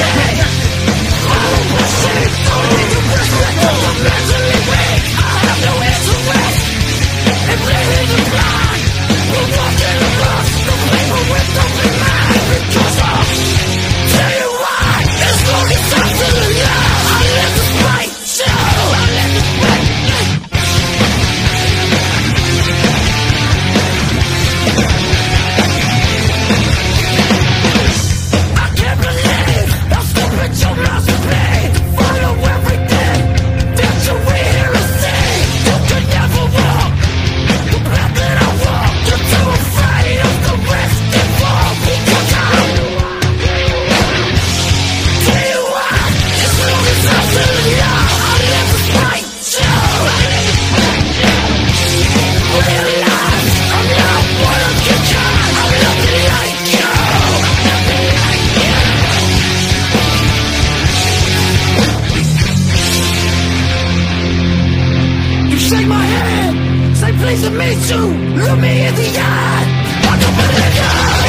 shake please to meet you Look me in the eye I don't believe you